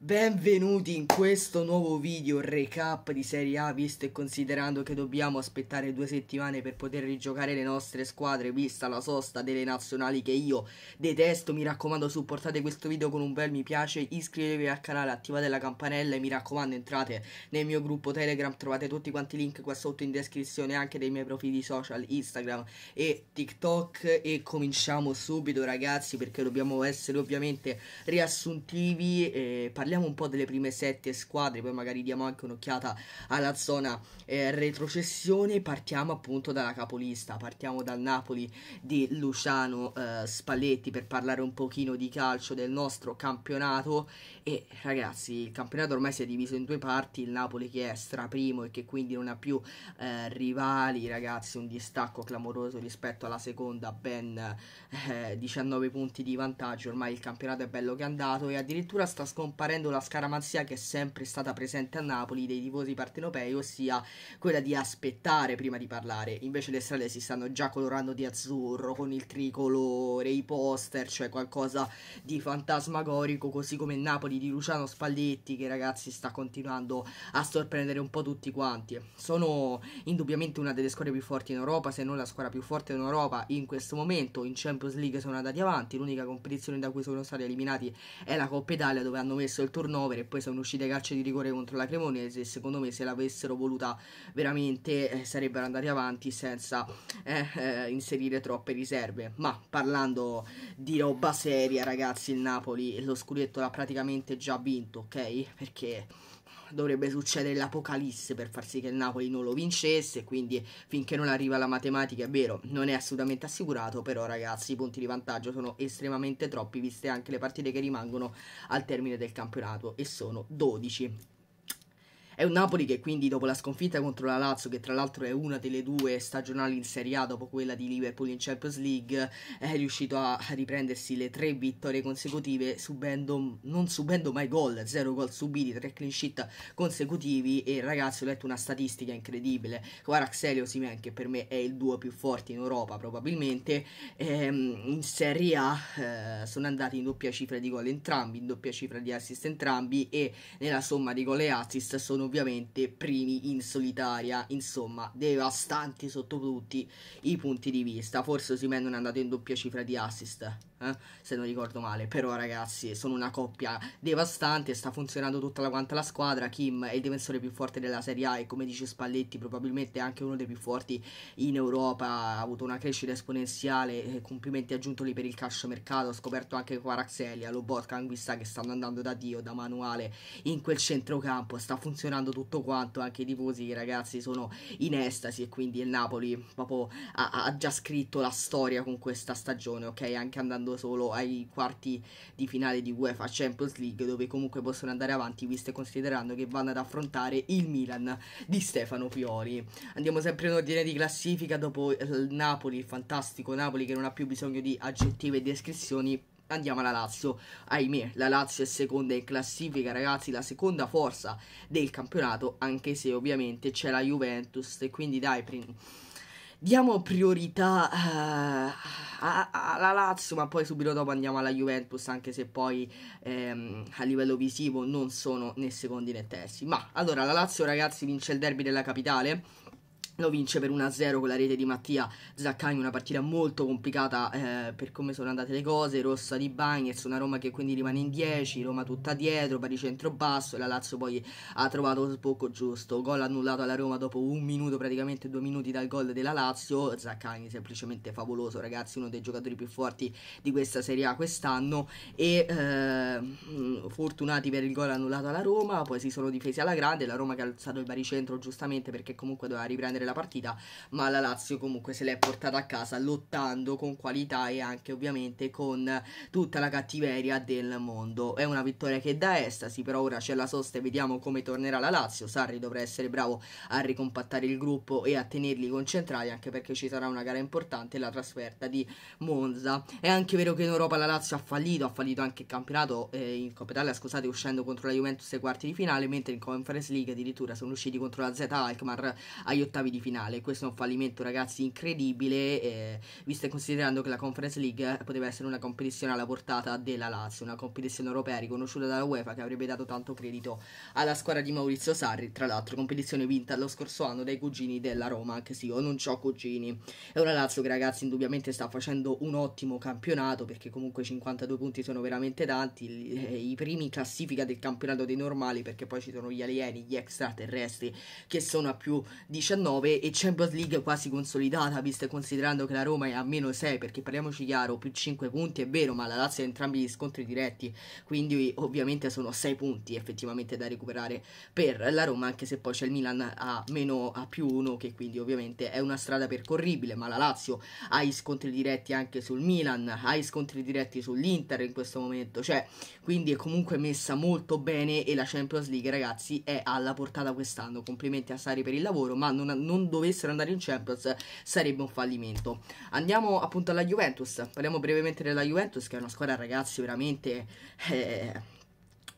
Benvenuti in questo nuovo video recap di Serie A visto e considerando che dobbiamo aspettare due settimane per poter rigiocare le nostre squadre vista la sosta delle nazionali che io detesto. Mi raccomando supportate questo video con un bel mi piace iscrivetevi al canale attivate la campanella e mi raccomando entrate nel mio gruppo telegram trovate tutti quanti i link qua sotto in descrizione anche dei miei profili social instagram e tiktok. E cominciamo subito ragazzi perché dobbiamo essere ovviamente riassuntivi e parliamo parliamo un po' delle prime sette squadre, poi magari diamo anche un'occhiata alla zona eh, retrocessione. Partiamo appunto dalla capolista, partiamo dal Napoli di Luciano eh, Spalletti per parlare un pochino di calcio del nostro campionato. E ragazzi, il campionato ormai si è diviso in due parti, il Napoli che è straprimo e che quindi non ha più eh, rivali, ragazzi, un distacco clamoroso rispetto alla seconda, ben 19 eh, punti di vantaggio, ormai il campionato è bello che è andato e addirittura sta scomparendo prendo la scaramanzia che è sempre stata presente a Napoli dei tifosi partenopei, ossia quella di aspettare prima di parlare. Invece le strade si stanno già colorando di azzurro con il tricolore, i poster, cioè qualcosa di fantasmagorico, così come Napoli di Luciano Spalletti che ragazzi sta continuando a sorprendere un po' tutti quanti. Sono indubbiamente una delle squadre più forti in Europa, se non la squadra più forte in Europa in questo momento. In Champions League sono andati avanti, l'unica competizione da cui sono stati eliminati è la Coppa Italia dove hanno messo il il turnover e poi sono uscite calci di rigore contro la Cremonese secondo me se l'avessero voluta veramente eh, sarebbero andati avanti senza eh, eh, inserire troppe riserve. Ma parlando di roba seria ragazzi il Napoli lo scudetto l'ha praticamente già vinto ok? Perché dovrebbe succedere l'apocalisse per far sì che il Napoli non lo vincesse, quindi finché non arriva la matematica è vero, non è assolutamente assicurato, però ragazzi i punti di vantaggio sono estremamente troppi, viste anche le partite che rimangono al termine del campionato e sono 12. È un Napoli che quindi dopo la sconfitta contro la Lazio, che tra l'altro è una delle due stagionali in Serie A dopo quella di Liverpool in Champions League, è riuscito a riprendersi le tre vittorie consecutive subendo, non subendo mai gol, zero gol subiti, tre clean sheet consecutivi. E ragazzi ho letto una statistica incredibile, Quaraxelio Simen che per me è il duo più forte in Europa probabilmente, ehm, in Serie A eh, sono andati in doppia cifra di gol entrambi, in doppia cifra di assist entrambi e nella somma di gol e assist sono ovviamente primi in solitaria, insomma, devastanti sotto tutti i punti di vista. Forse Osimen non è andato in doppia cifra di assist, eh? se non ricordo male, però ragazzi, sono una coppia devastante, sta funzionando tutta la quanta la squadra, Kim è il difensore più forte della Serie A e come dice Spalletti probabilmente anche uno dei più forti in Europa, ha avuto una crescita esponenziale, complimenti aggiuntoli per il calcio mercato, ho scoperto anche Quaraxelia, Lobotka, Anguissa che stanno andando da Dio, da manuale in quel centrocampo, sta funzionando tutto quanto, anche i tifosi ragazzi sono in estasi e quindi il Napoli proprio ha, ha, già scritto la storia con questa stagione, ok? Anche andando solo ai quarti di finale di UEFA Champions League dove comunque possono andare avanti visto e considerando che vanno ad affrontare il Milan di Stefano Pioli. Andiamo sempre in ordine di classifica dopo il Napoli, il fantastico Napoli che non ha più bisogno di aggettivi e descrizioni Andiamo alla Lazio, ahimè, la Lazio è seconda in classifica, ragazzi, la seconda forza del campionato, anche se ovviamente c'è la Juventus e quindi dai, diamo priorità uh, alla Lazio, ma poi subito dopo andiamo alla Juventus, anche se poi ehm, a livello visivo non sono né secondi né terzi. Ma allora la Lazio, ragazzi, vince il derby della capitale lo vince per 1-0 con la rete di Mattia Zaccagni, una partita molto complicata eh, per come sono andate le cose, rossa di Bagnets, una Roma che quindi rimane in 10, Roma tutta dietro, baricentro basso e la Lazio poi ha trovato lo sbocco giusto, gol annullato alla Roma dopo un minuto, praticamente due minuti dal gol della Lazio, Zaccagni semplicemente favoloso ragazzi, uno dei giocatori più forti di questa Serie A quest'anno. E eh, fortunati per il gol annullato alla Roma, poi si sono difesi alla grande, la Roma che ha alzato il baricentro giustamente perché comunque doveva riprendere la partita, ma la Lazio comunque se l'è portata a casa lottando con qualità e anche ovviamente con tutta la cattiveria del mondo. È una vittoria che dà estasi, però ora c'è la sosta e vediamo come tornerà la Lazio. Sarri dovrà essere bravo a ricompattare il gruppo e a tenerli concentrati, anche perché ci sarà una gara importante, la trasferta di Monza. È anche vero che in Europa la Lazio ha fallito, ha fallito anche il campionato, eh, in Coppa Italia, scusate, uscendo contro la Juventus ai quarti di finale, mentre in Conference League addirittura sono usciti contro la Z Alkmaar agli ottavi di finale. Questo è un fallimento, ragazzi, incredibile, eh, visto e considerando che la Conference League poteva essere una competizione alla portata della Lazio, una competizione europea riconosciuta dalla UEFA che avrebbe dato tanto credito alla squadra di Maurizio Sarri, tra l'altro competizione vinta lo scorso anno dai cugini della Roma, anche se io non ho cugini. È una Lazio che ragazzi indubbiamente sta facendo un ottimo campionato perché comunque 52 punti sono veramente tanti, i primi in classifica del campionato dei normali perché poi ci sono gli alieni, gli extraterrestri che sono a più 19 e Champions League quasi consolidata visto e considerando che la Roma è a meno 6 perché parliamoci chiaro più 5 punti è vero ma la Lazio ha entrambi gli scontri diretti quindi ovviamente sono 6 punti effettivamente da recuperare per la Roma anche se poi c'è il Milan a meno a più 1 che quindi ovviamente è una strada percorribile ma la Lazio ha i scontri diretti anche sul Milan ha i scontri diretti sull'Inter in questo momento cioè quindi è comunque messa molto bene e la Champions League ragazzi è alla portata quest'anno. Complimenti a Sari per il lavoro ma non, non dovessero andare in Champions sarebbe un fallimento. Andiamo appunto alla Juventus. Parliamo brevemente della Juventus che è una squadra ragazzi veramente eh,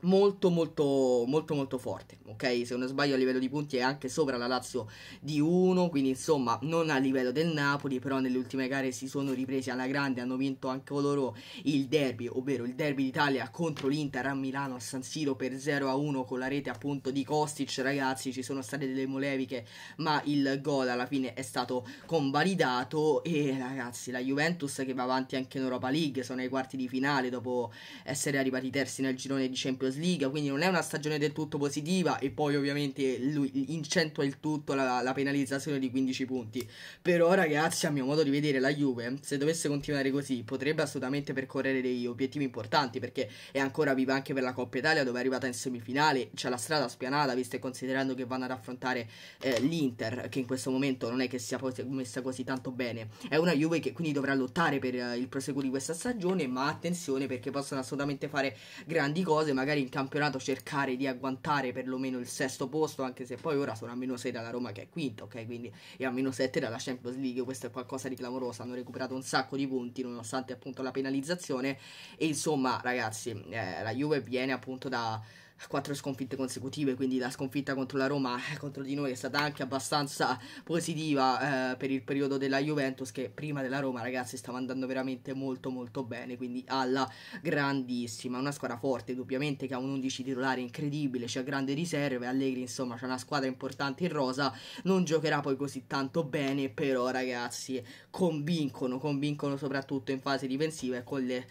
molto molto molto molto forte ok? Se non sbaglio a livello di punti è anche sopra la Lazio di 1 quindi insomma non a livello del Napoli però nelle ultime gare si sono ripresi alla grande hanno vinto anche loro il derby ovvero il derby d'Italia contro l'Inter a Milano a San Siro per 0 a 1 con la rete appunto di Kostic. Ragazzi ci sono state delle moleviche ma il gol alla fine è stato convalidato e ragazzi la Juventus che va avanti anche in Europa League sono ai quarti di finale dopo essere arrivati terzi nel girone di Champions League, quindi non è una stagione del tutto positiva e poi ovviamente lui incentua il tutto la, la, penalizzazione di 15 punti. Però ragazzi, a mio modo di vedere, la Juve, se dovesse continuare così, potrebbe assolutamente percorrere degli obiettivi importanti perché è ancora viva anche per la Coppa Italia dove è arrivata in semifinale, c'è la strada spianata, visto e considerando che vanno ad affrontare eh, l'Inter, che in questo momento non è che sia messa così tanto bene. È una Juve che quindi dovrà lottare per eh, il proseguo di questa stagione, ma attenzione perché possono assolutamente fare grandi cose, magari magari in campionato cercare di agguantare perlomeno il sesto posto, anche se poi ora sono a meno 6 dalla Roma che è quinto, ok? Quindi e a meno 7 dalla Champions League, questo è qualcosa di clamoroso, hanno recuperato un sacco di punti nonostante appunto la penalizzazione. E insomma ragazzi, eh, la Juve viene appunto da quattro sconfitte consecutive, quindi la sconfitta contro la Roma eh, contro di noi è stata anche abbastanza positiva eh, per il periodo della Juventus che prima della Roma ragazzi stava andando veramente molto molto bene, quindi alla grandissima, una squadra forte indubbiamente che ha un 11 titolare incredibile, c'ha grandi riserve, Allegri insomma c'è una squadra importante in rosa, non giocherà poi così tanto bene, però ragazzi convincono, convincono soprattutto in fase difensiva e con, le,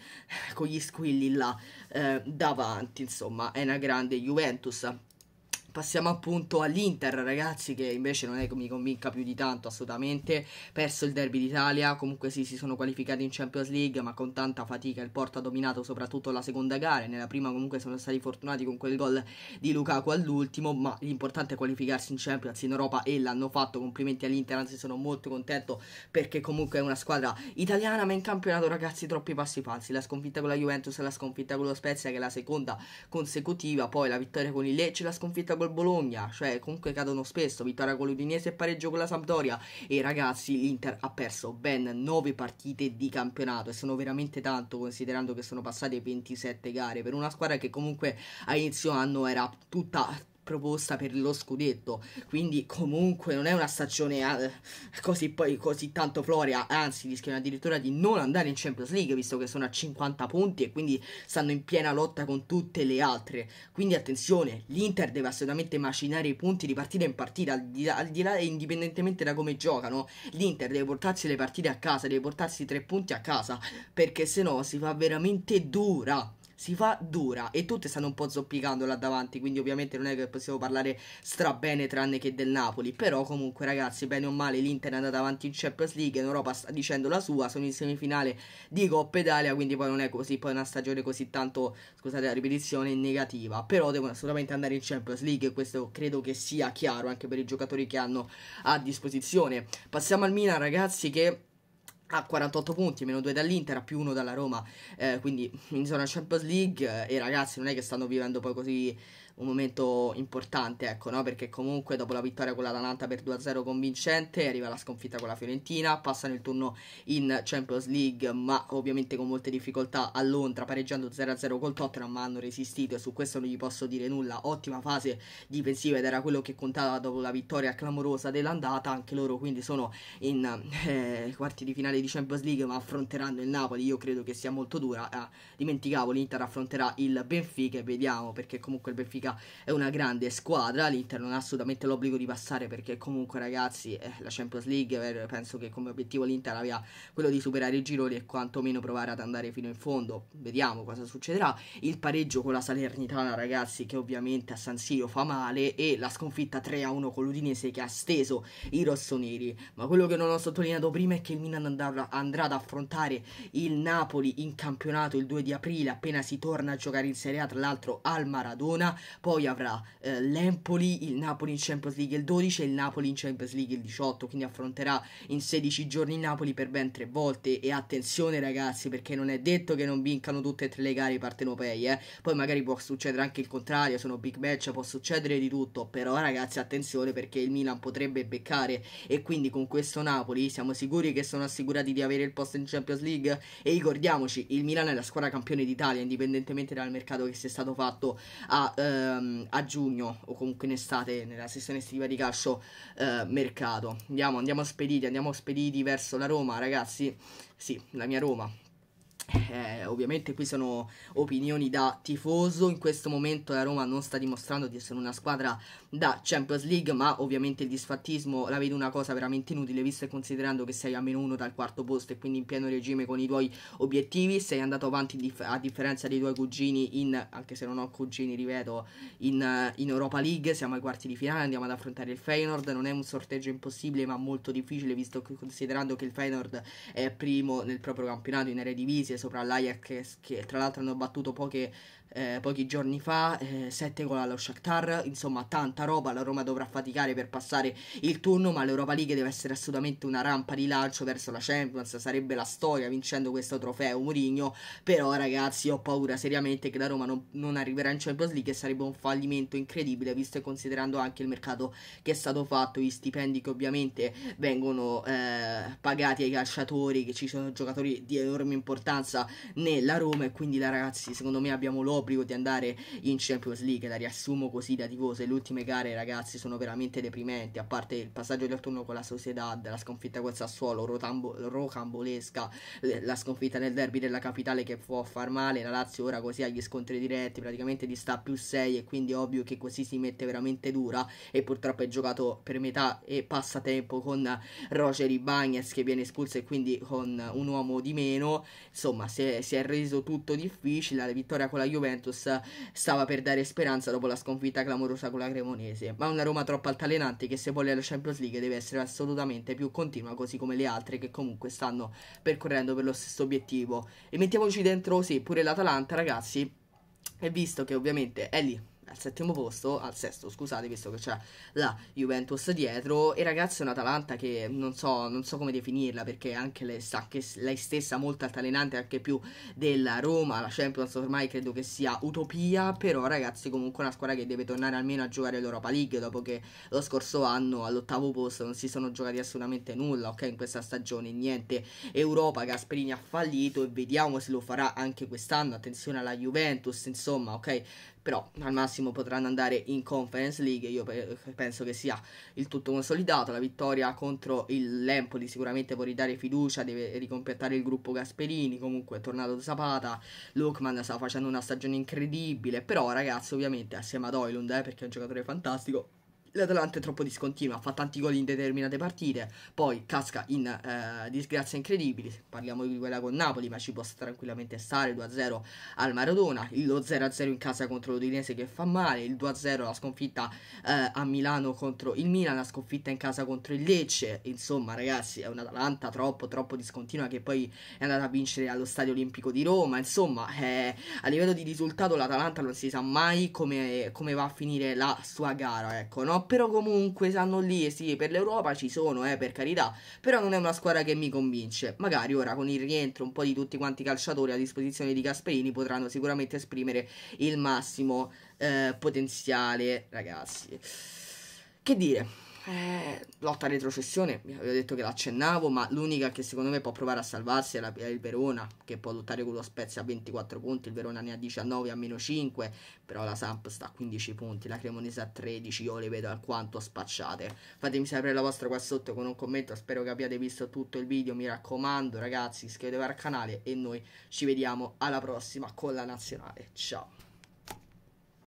con gli squilli là eh, davanti, insomma è una grande grande Juventus Passiamo appunto all'Inter, ragazzi, che invece non è che mi convinca più di tanto, assolutamente. Perso il derby d'Italia, comunque sì, si sono qualificati in Champions League, ma con tanta fatica. Il Porto ha dominato soprattutto la seconda gara. Nella prima comunque sono stati fortunati con quel gol di Lukaku all'ultimo, ma l'importante è qualificarsi in Champions, in Europa e l'hanno fatto. Complimenti all'Inter, anzi sono molto contento perché comunque è una squadra italiana, ma in campionato, ragazzi, troppi passi falsi. La sconfitta con la Juventus la sconfitta con lo Spezia, che è la seconda consecutiva, poi la vittoria con il Lecce, la sconfitta con col Bologna, cioè comunque cadono spesso, vittoria con l'Udinese e pareggio con la Sampdoria e ragazzi l'Inter ha perso ben 9 partite di campionato e sono veramente tanto considerando che sono passate 27 gare per una squadra che comunque a inizio anno era tutta proposta per lo scudetto. Quindi, comunque, non è una stagione eh, così poi così tanto floria. Anzi, rischiano addirittura di non andare in Champions League, visto che sono a 50 punti e quindi stanno in piena lotta con tutte le altre. Quindi, attenzione, l'Inter deve assolutamente macinare i punti di partita in partita, al di là, al di là indipendentemente da come giocano. L'Inter deve portarsi le partite a casa, deve portarsi tre punti a casa, perché se no si fa veramente dura si fa dura e tutte stanno un po' zoppicando là davanti, quindi ovviamente non è che possiamo parlare strabene tranne che del Napoli, però comunque ragazzi, bene o male l'Inter è andata avanti in Champions League, in Europa sta dicendo la sua, sono in semifinale di Coppa Italia, quindi poi non è così, poi una stagione così tanto, scusate la ripetizione, negativa, però devono assolutamente andare in Champions League e questo credo che sia chiaro anche per i giocatori che hanno a disposizione. Passiamo al Milan ragazzi che a 48 punti, meno 2 dall'Inter, a più 1 dalla Roma, eh, quindi in zona Champions League eh, e ragazzi non è che stanno vivendo poi così un momento importante, ecco, no? Perché comunque dopo la vittoria con l'Atalanta per 2-0 convincente, arriva la sconfitta con la Fiorentina, passano il turno in Champions League, ma ovviamente con molte difficoltà a Londra, pareggiando 0-0 col Tottenham, ma hanno resistito e su questo non gli posso dire nulla. Ottima fase difensiva ed era quello che contava dopo la vittoria clamorosa dell'andata, anche loro quindi sono in eh, quarti di finale di Champions League, ma affronteranno il Napoli, io credo che sia molto dura. Eh, dimenticavo, l'Inter affronterà il Benfica e vediamo perché comunque il Benfica Benfica è una grande squadra, l'Inter non ha assolutamente l'obbligo di passare perché comunque ragazzi eh, la Champions League penso che come obiettivo l'Inter aveva quello di superare i gironi e quantomeno provare ad andare fino in fondo, vediamo cosa succederà, il pareggio con la Salernitana ragazzi che ovviamente a San Siro fa male e la sconfitta 3-1 con l'Udinese che ha steso i rossoneri, ma quello che non ho sottolineato prima è che il Milan andrà, andrà ad affrontare il Napoli in campionato il 2 di aprile appena si torna a giocare in Serie A tra l'altro al Maradona poi avrà eh, l'Empoli, il Napoli in Champions League il 12 e il Napoli in Champions League il 18, quindi affronterà in 16 giorni il Napoli per ben tre volte. E attenzione ragazzi perché non è detto che non vincano tutte e tre le gare partenopei, eh. poi magari può succedere anche il contrario, sono big match, può succedere di tutto, però ragazzi attenzione perché il Milan potrebbe beccare. E quindi con questo Napoli siamo sicuri che sono assicurati di avere il posto in Champions League? E ricordiamoci, il Milan è la squadra campione d'Italia indipendentemente dal mercato che sia stato fatto a... Eh, ehm, a giugno o comunque in estate, nella sessione estiva di calcio eh, mercato. Andiamo, andiamo spediti, andiamo spediti verso la Roma, ragazzi. Sì, la mia Roma eh, ovviamente qui sono opinioni da tifoso, in questo momento la Roma non sta dimostrando di essere una squadra da Champions League, ma ovviamente il disfattismo la vedo una cosa veramente inutile, visto e considerando che sei a meno uno dal quarto posto e quindi in pieno regime con i tuoi obiettivi, sei andato avanti dif- a differenza dei tuoi cugini in, anche se non ho cugini, ripeto, in, in Europa League, siamo ai quarti di finale, andiamo ad affrontare il Feyenoord, non è un sorteggio impossibile ma molto difficile, visto che considerando che il Feyenoord è primo nel proprio campionato in Eredivisie, sopra l'Ajax che, tra l'altro hanno battuto poche eh, pochi giorni fa, 7 eh, gol allo Shakhtar, insomma tanta roba, la Roma dovrà faticare per passare il turno, ma l'Europa League deve essere assolutamente una rampa di lancio verso la Champions, sarebbe la storia vincendo questo trofeo Mourinho, però ragazzi ho paura seriamente che la Roma non, non arriverà in Champions League e sarebbe un fallimento incredibile, visto e considerando anche il mercato che è stato fatto, gli stipendi che ovviamente vengono eh, pagati ai calciatori, che ci sono giocatori di enorme importanza nella Roma e quindi la ragazzi secondo me abbiamo l'obbligo di andare in Champions League, la riassumo così da tifoso, le ultime gare ragazzi sono veramente deprimenti, a parte il passaggio del turno con la Sociedad, la sconfitta col Sassuolo, rotambo- rocambolesca, la sconfitta nel derby della capitale che può far male, la Lazio ora così agli scontri diretti, praticamente di sta più 6 e quindi ovvio che così si mette veramente dura e purtroppo è giocato per metà e passatempo con Roger Ibagnez che viene espulso e quindi con un uomo di meno, insomma si è, si è reso tutto difficile, la vittoria con la Juventus Juventus stava per dare speranza dopo la sconfitta clamorosa con la Cremonese, ma una Roma troppo altalenante che se vuole la Champions League deve essere assolutamente più continua, così come le altre che comunque stanno percorrendo per lo stesso obiettivo. E mettiamoci dentro, sì, pure l'Atalanta, ragazzi. E visto che ovviamente è lì al settimo posto, al sesto scusate, visto che c'è la Juventus dietro. E ragazzi è un'Atalanta che non so, non so come definirla perché anche lei sa che lei stessa molto altalenante, anche più della Roma. La Champions ormai credo che sia utopia, però ragazzi comunque una squadra che deve tornare almeno a giocare l'Europa League dopo che lo scorso anno all'ottavo posto non si sono giocati assolutamente nulla, ok, in questa stagione, niente Europa, Gasperini ha fallito e vediamo se lo farà anche quest'anno. Attenzione alla Juventus, insomma, ok però al massimo potranno andare in Conference League, io penso che sia il tutto consolidato, la vittoria contro il Lempoli sicuramente può ridare fiducia, deve ricompletare il gruppo Gasperini, comunque è tornato Zapata, Lukman sta facendo una stagione incredibile, però ragazzi ovviamente assieme ad Oilund, eh, perché è un giocatore fantastico, L'Atalanta è troppo discontinua, fa tanti gol in determinate partite, poi casca in eh, disgrazie incredibili. Parliamo di quella con Napoli, ma ci può tranquillamente stare 2-0 al Maradona, lo 0-0 in casa contro l'Udinese che fa male, il 2-0 la sconfitta eh, a Milano contro il Milan, la sconfitta in casa contro il Lecce. Insomma, ragazzi, è un'Atalanta troppo troppo discontinua che poi è andata a vincere allo Stadio Olimpico di Roma. Insomma, eh, a livello di risultato l'Atalanta non si sa mai come, come va a finire la sua gara, ecco, no? Però comunque stanno lì, sì, per l'Europa ci sono, eh, per carità, però non è una squadra che mi convince. Magari ora con il rientro un po' di tutti quanti i calciatori a disposizione di Gasperini potranno sicuramente esprimere il massimo eh, potenziale, ragazzi. Che dire? Eh, lotta retrocessione, vi avevo detto che l'accennavo, ma l'unica che secondo me può provare a salvarsi è, la, è, il Verona, che può lottare con lo Spezia a 24 punti, il Verona ne ha 19 a meno 5, però la Samp sta a 15 punti, la Cremonese a 13, io le vedo alquanto spacciate. Fatemi sapere la vostra qua sotto con un commento, spero che abbiate visto tutto il video, mi raccomando ragazzi, iscrivetevi al canale e noi ci vediamo alla prossima con la nazionale. Ciao!